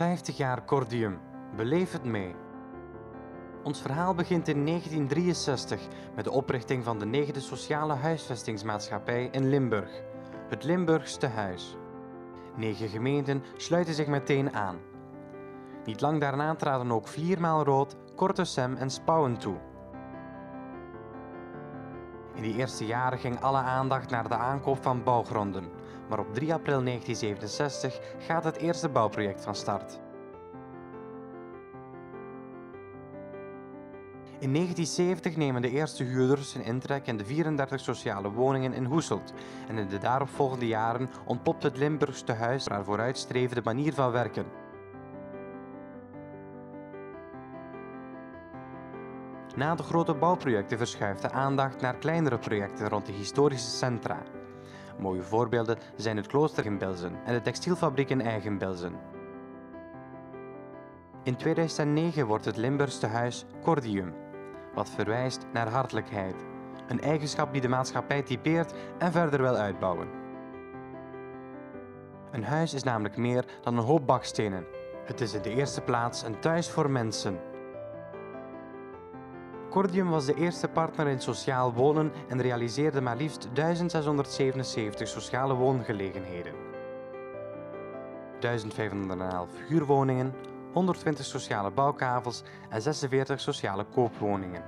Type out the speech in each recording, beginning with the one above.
50 jaar Cordium. Beleef het mee. Ons verhaal begint in 1963 met de oprichting van de negende sociale huisvestingsmaatschappij in Limburg, het Limburgste Huis. Negen gemeenten sluiten zich meteen aan. Niet lang daarna traden ook Viermaal Rood, Kortesem en Spouwen toe. In die eerste jaren ging alle aandacht naar de aankoop van bouwgronden, maar op 3 april 1967 gaat het eerste bouwproject van start. In 1970 nemen de eerste huurders hun intrek in de 34 sociale woningen in Hoeselt en in de daaropvolgende jaren ontpopt het Limburgse huis haar vooruitstrevende manier van werken. Na de grote bouwprojecten verschuift de aandacht naar kleinere projecten rond de historische centra. Mooie voorbeelden zijn het klooster in Belzen en de textielfabriek in Eigenbelzen. In 2009 wordt het Limburgse huis Cordium, wat verwijst naar hartelijkheid, een eigenschap die de maatschappij typeert en verder wil uitbouwen. Een huis is namelijk meer dan een hoop bakstenen. Het is in de eerste plaats een thuis voor mensen. Cordium was de eerste partner in sociaal wonen en realiseerde maar liefst 1677 sociale woongelegenheden. 1511 huurwoningen, 120 sociale bouwkavels en 46 sociale koopwoningen.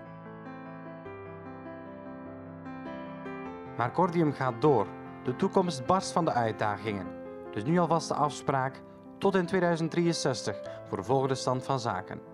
Maar Cordium gaat door. De toekomst barst van de uitdagingen. Dus nu alvast de afspraak tot in 2063 voor de volgende stand van zaken.